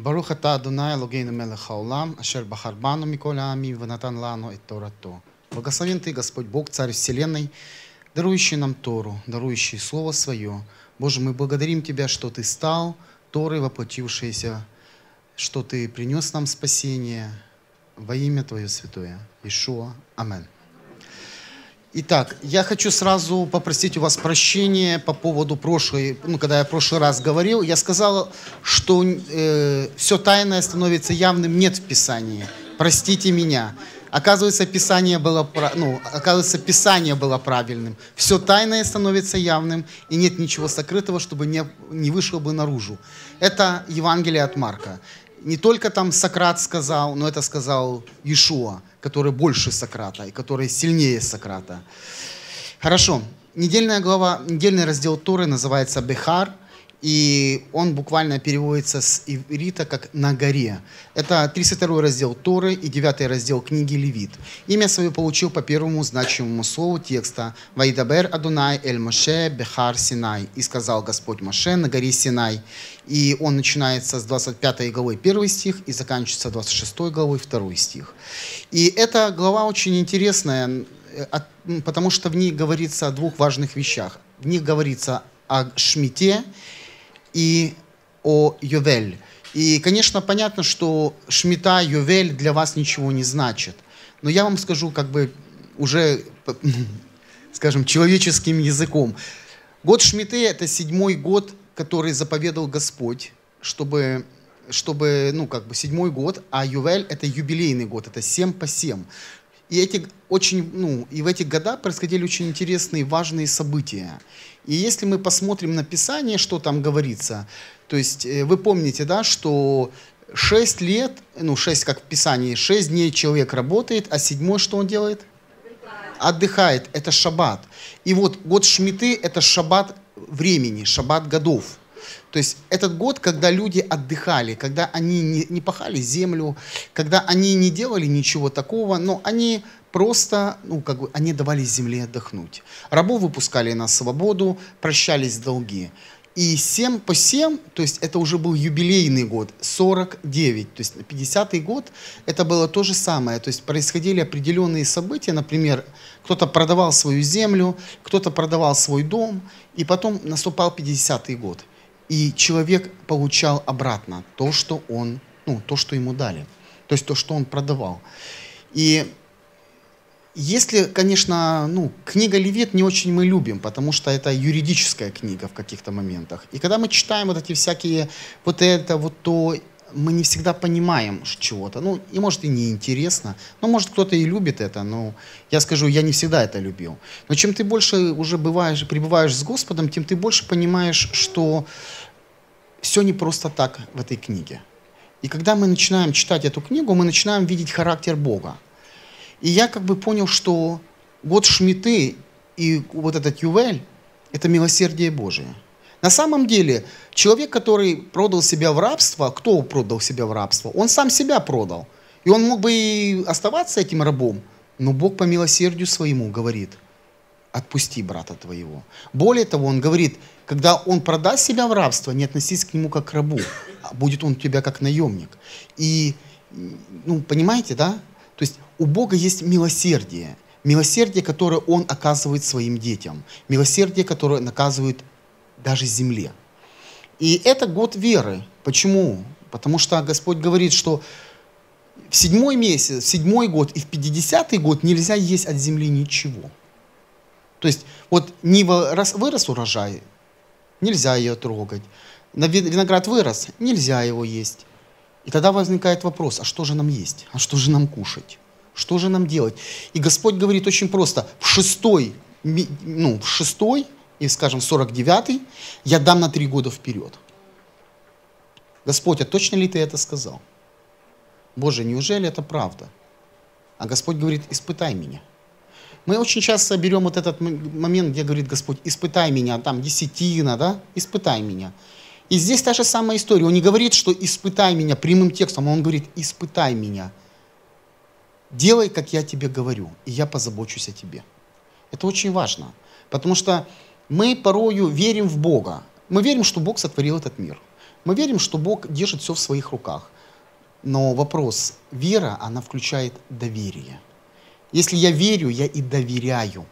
ברוך אתה אדוני אלוגינו מלך העולם, אשר בחר בנו מכל העמים ונתן לנו את תורתו. Благословен Ты, Господь Бог, Царь Вселенной, дарующий нам Тору, дарующий Слово Свое. Боже, мы благодарим Тебя, что Ты стал Торой воплотившейся, что Ты принес нам спасение во имя Твое святое. Ишуа. Амин. Итак, я хочу сразу попросить у вас прощения по поводу прошлой, ну, когда я в прошлый раз говорил, я сказал, что э, все тайное становится явным, нет в Писании. Простите меня. Оказывается, Писание было, ну, оказывается, Писание было правильным. Все тайное становится явным, и нет ничего сокрытого, чтобы не, не вышло бы наружу. Это Евангелие от Марка. Не только там Сократ сказал, но это сказал Иешуа который больше Сократа и который сильнее Сократа. Хорошо. Недельная глава, недельный раздел Торы называется Бехар, и он буквально переводится с иврита как «на горе». Это 32 раздел Торы и 9 раздел книги Левит. Имя свое получил по первому значимому слову текста «Вайдабер Адунай эль Моше Бехар Синай» и сказал Господь Моше на горе Синай. И он начинается с 25 главы 1 стих и заканчивается 26 главой 2 стих. И эта глава очень интересная, э, потому что в ней говорится о двух важных вещах. В ней говорится о Шмите и о Йовель. И, конечно, понятно, что Шмита, Йовель для вас ничего не значит. Но я вам скажу как бы уже, скажем, человеческим языком. Год Шмиты – это седьмой год, который заповедал Господь, чтобы, чтобы, ну, как бы седьмой год, а Ювель – это юбилейный год, это семь по семь. И, эти очень, ну, и в эти года происходили очень интересные, важные события. И если мы посмотрим на Писание, что там говорится, то есть э, вы помните, да, что 6 лет, ну 6 как в Писании, 6 дней человек работает, а седьмой что он делает? Отдыхает. Это шаббат. И вот год Шмиты – это шаббат времени, шаббат годов. То есть этот год, когда люди отдыхали, когда они не, не пахали землю, когда они не делали ничего такого, но они просто, ну, как бы, они давали земле отдохнуть. Рабов выпускали на свободу, прощались долги. И 7 по 7, то есть это уже был юбилейный год, 49, то есть 50-й год, это было то же самое. То есть происходили определенные события, например, кто-то продавал свою землю, кто-то продавал свой дом, и потом наступал 50-й год. И человек получал обратно то, что он, ну, то, что ему дали, то есть то, что он продавал. И если, конечно, ну, книга Левит не очень мы любим, потому что это юридическая книга в каких-то моментах. И когда мы читаем вот эти всякие, вот это, вот то, мы не всегда понимаем чего-то. Ну, и может и не интересно. Ну, может кто-то и любит это, но я скажу, я не всегда это любил. Но чем ты больше уже бываешь, пребываешь с Господом, тем ты больше понимаешь, что все не просто так в этой книге. И когда мы начинаем читать эту книгу, мы начинаем видеть характер Бога. И я как бы понял, что год Шмиты и вот этот Ювель – это милосердие Божие. На самом деле, человек, который продал себя в рабство, кто продал себя в рабство? Он сам себя продал. И он мог бы и оставаться этим рабом, но Бог по милосердию своему говорит, отпусти брата твоего. Более того, он говорит, когда он продаст себя в рабство, не относись к нему как к рабу, а будет он у тебя как наемник. И, ну, понимаете, да? То есть у Бога есть милосердие. Милосердие, которое Он оказывает своим детям. Милосердие, которое наказывает даже земле. И это год веры. Почему? Потому что Господь говорит, что в седьмой месяц, в седьмой год и в пятидесятый год нельзя есть от земли ничего. То есть вот нива вырос урожай, нельзя ее трогать. Виноград вырос, нельзя его есть. И тогда возникает вопрос, а что же нам есть? А что же нам кушать? Что же нам делать? И Господь говорит очень просто, в шестой, ну, в шестой, и, скажем, в сорок девятый, я дам на три года вперед. Господь, а точно ли ты это сказал? Боже, неужели это правда? А Господь говорит, испытай меня. Мы очень часто берем вот этот момент, где говорит Господь, испытай меня, там десятина, да, испытай меня. И здесь та же самая история. Он не говорит, что испытай меня прямым текстом, он говорит, испытай меня. Делай, как я тебе говорю, и я позабочусь о тебе. Это очень важно, потому что мы порою верим в Бога. Мы верим, что Бог сотворил этот мир. Мы верим, что Бог держит все в своих руках. Но вопрос, вера, она включает доверие. Если я верю, я и доверяю.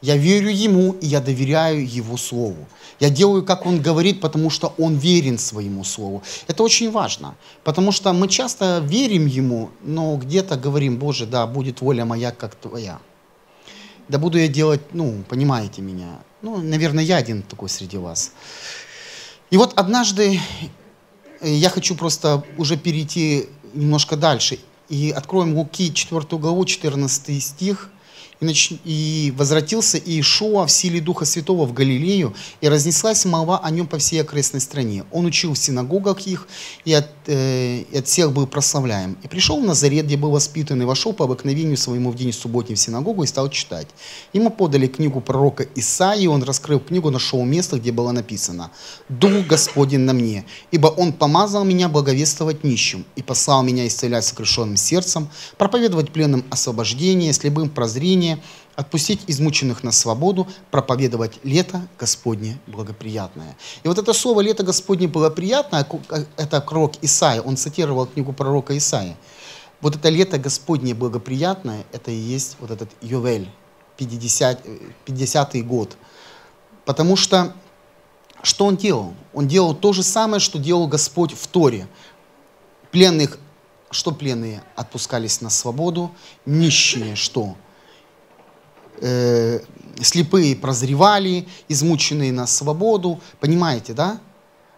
Я верю Ему, и я доверяю Его Слову. Я делаю, как Он говорит, потому что Он верен своему Слову. Это очень важно, потому что мы часто верим Ему, но где-то говорим, Боже, да, будет воля моя, как Твоя. Да буду я делать, ну, понимаете меня. Ну, наверное, я один такой среди вас. И вот однажды э, я хочу просто уже перейти немножко дальше. И откроем Луки 4 главу, 14 стих – и, нач... и возвратился Иешуа в силе Духа Святого в Галилею, и разнеслась молва о нем по всей окрестной стране. Он учил в синагогах их, и от, э, и от всех был прославляем. И пришел в Назарет, где был воспитан, и вошел по обыкновению своему в день субботний в синагогу и стал читать. Ему подали книгу пророка Исаии, он раскрыл книгу, нашел место, где было написано «Дух Господень на мне, ибо Он помазал меня благовествовать нищим, и послал меня исцелять сокрушенным сердцем, проповедовать пленным освобождение, слепым прозрение, спасение, отпустить измученных на свободу, проповедовать лето Господне благоприятное. И вот это слово «лето Господне благоприятное» это пророк Исаия, он цитировал книгу пророка Исаия. Вот это лето Господне благоприятное, это и есть вот этот Ювель, 50, 50 год. Потому что что он делал? Он делал то же самое, что делал Господь в Торе. Пленных, что пленные отпускались на свободу, нищие что? Э, слепые прозревали, измученные на свободу. Понимаете, да?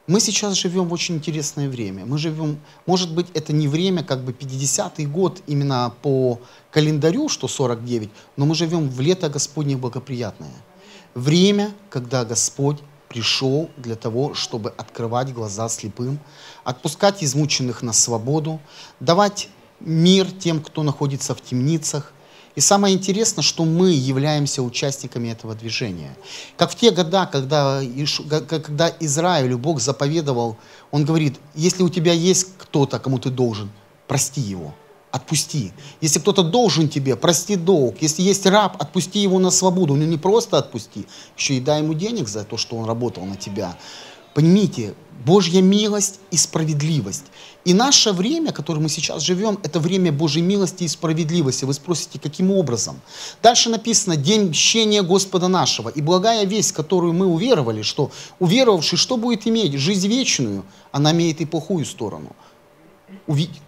Мы сейчас живем в очень интересное время. Мы живем, может быть, это не время, как бы 50-й год именно по календарю, что 49, но мы живем в лето Господне благоприятное. Время, когда Господь пришел для того, чтобы открывать глаза слепым, отпускать измученных на свободу, давать мир тем, кто находится в темницах – и самое интересное, что мы являемся участниками этого движения. Как в те года, когда, когда Израилю Бог заповедовал, Он говорит, если у тебя есть кто-то, кому ты должен, прости его, отпусти. Если кто-то должен тебе, прости долг. Если есть раб, отпусти его на свободу. Ну не просто отпусти, еще и дай ему денег за то, что он работал на тебя. Поймите, Божья милость и справедливость. И наше время, в котором мы сейчас живем, это время Божьей милости и справедливости. Вы спросите, каким образом? Дальше написано «День мщения Господа нашего». И благая весть, которую мы уверовали, что уверовавший что будет иметь? Жизнь вечную, она имеет и плохую сторону.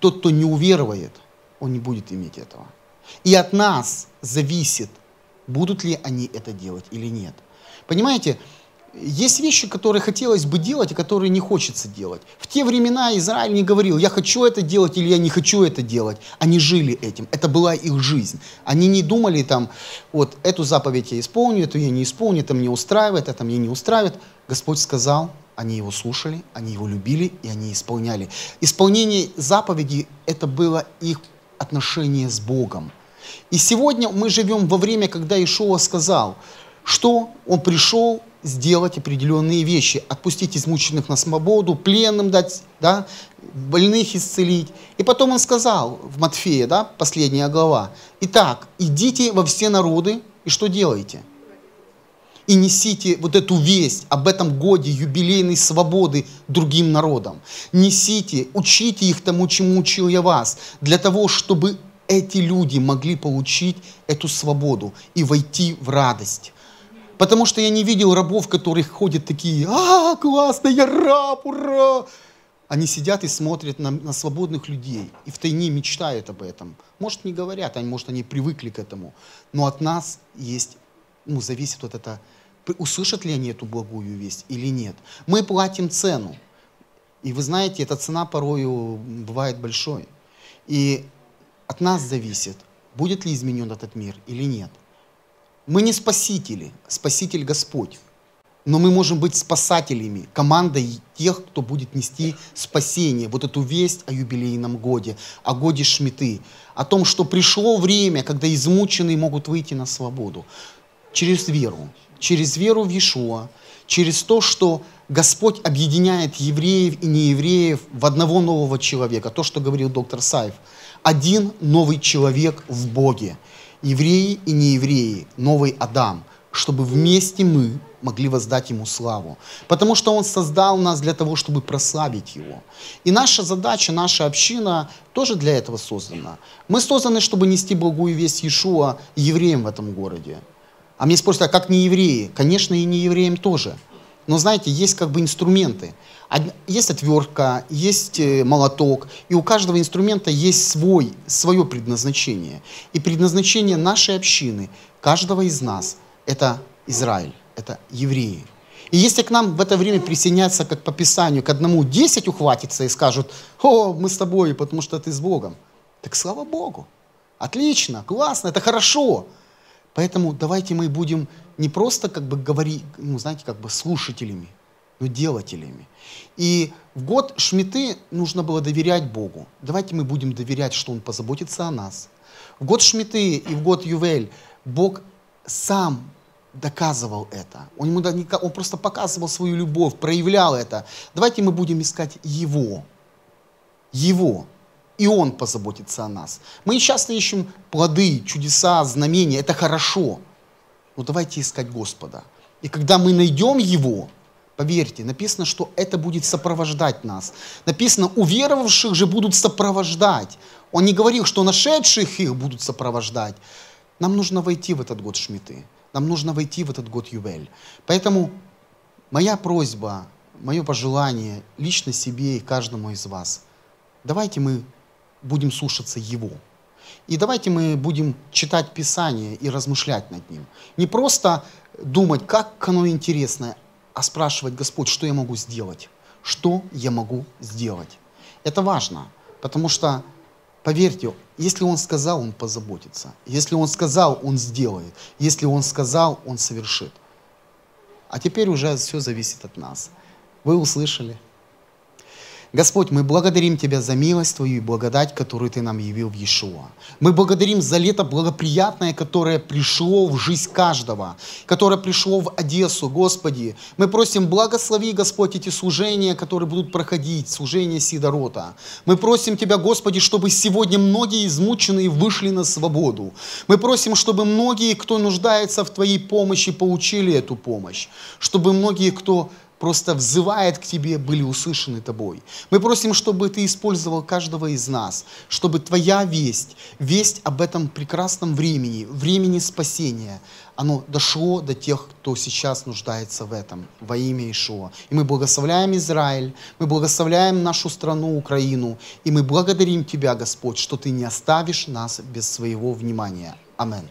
Тот, кто не уверует, он не будет иметь этого. И от нас зависит, будут ли они это делать или нет. Понимаете, есть вещи, которые хотелось бы делать, и которые не хочется делать. В те времена Израиль не говорил, я хочу это делать или я не хочу это делать. Они жили этим. Это была их жизнь. Они не думали там, вот эту заповедь я исполню, эту я не исполню, это мне устраивает, это мне не устраивает. Господь сказал, они его слушали, они его любили и они исполняли. Исполнение заповеди – это было их отношение с Богом. И сегодня мы живем во время, когда Ишуа сказал, что он пришел сделать определенные вещи, отпустить измученных на свободу, пленным дать, да, больных исцелить. И потом он сказал в Матфея, да, последняя глава, «Итак, идите во все народы, и что делаете?» И несите вот эту весть об этом годе юбилейной свободы другим народам. Несите, учите их тому, чему учил я вас, для того, чтобы эти люди могли получить эту свободу и войти в радость. Потому что я не видел рабов, которые ходят такие, а, классно, я раб, ура! Они сидят и смотрят на, на свободных людей и в тайне мечтают об этом. Может, не говорят, они, может, они привыкли к этому. Но от нас есть, ну, зависит вот это, услышат ли они эту благую весть или нет. Мы платим цену. И вы знаете, эта цена порою бывает большой. И от нас зависит, будет ли изменен этот мир или нет. Мы не спасители, спаситель Господь. Но мы можем быть спасателями, командой тех, кто будет нести спасение, вот эту весть о юбилейном годе, о годе Шмиты, о том, что пришло время, когда измученные могут выйти на свободу. Через веру, через веру в Иешуа, через то, что Господь объединяет евреев и неевреев в одного нового человека. То, что говорил доктор Саев. Один новый человек в Боге евреи и неевреи, новый Адам, чтобы вместе мы могли воздать Ему славу. Потому что Он создал нас для того, чтобы прославить Его. И наша задача, наша община тоже для этого создана. Мы созданы, чтобы нести благую весть Иешуа евреям в этом городе. А мне спросят, а как не евреи? Конечно, и не евреям тоже. Но знаете, есть как бы инструменты. Есть отвертка, есть э, молоток, и у каждого инструмента есть свой, свое предназначение. И предназначение нашей общины, каждого из нас, это Израиль, это евреи. И если к нам в это время присоединятся, как по Писанию, к одному десять ухватится и скажут, о, мы с тобой, потому что ты с Богом, так слава Богу. Отлично, классно, это хорошо. Поэтому давайте мы будем не просто как бы говорить, ну, знаете, как бы слушателями, но делателями. И в год Шмиты нужно было доверять Богу. Давайте мы будем доверять, что Он позаботится о нас. В год Шмиты и в год Ювель Бог сам доказывал это. Он, ему, он просто показывал свою любовь, проявлял это. Давайте мы будем искать Его. Его. И Он позаботится о нас. Мы часто ищем плоды, чудеса, знамения. Это хорошо. Но давайте искать Господа. И когда мы найдем Его, поверьте, написано, что это будет сопровождать нас. Написано, уверовавших же будут сопровождать. Он не говорил, что нашедших их будут сопровождать. Нам нужно войти в этот год Шмиты. Нам нужно войти в этот год Ювель. Поэтому моя просьба, мое пожелание лично себе и каждому из вас, давайте мы будем слушаться Его. И давайте мы будем читать Писание и размышлять над ним. Не просто думать, как оно интересное, а спрашивать, Господь, что я могу сделать? Что я могу сделать? Это важно, потому что Поверьте, если Он сказал, Он позаботится. Если Он сказал, Он сделает. Если Он сказал, Он совершит. А теперь уже все зависит от нас. Вы услышали? Господь, мы благодарим Тебя за милость Твою и благодать, которую Ты нам явил в Иешуа. Мы благодарим за лето благоприятное, которое пришло в жизнь каждого, которое пришло в Одессу, Господи. Мы просим, благослови, Господь, эти служения, которые будут проходить, служение Сидорота. Мы просим Тебя, Господи, чтобы сегодня многие измученные вышли на свободу. Мы просим, чтобы многие, кто нуждается в Твоей помощи, получили эту помощь. Чтобы многие, кто просто взывает к Тебе, были услышаны Тобой. Мы просим, чтобы Ты использовал каждого из нас, чтобы Твоя весть, весть об этом прекрасном времени, времени спасения, оно дошло до тех, кто сейчас нуждается в этом, во имя Ишуа. И мы благословляем Израиль, мы благословляем нашу страну, Украину, и мы благодарим Тебя, Господь, что Ты не оставишь нас без своего внимания. Аминь.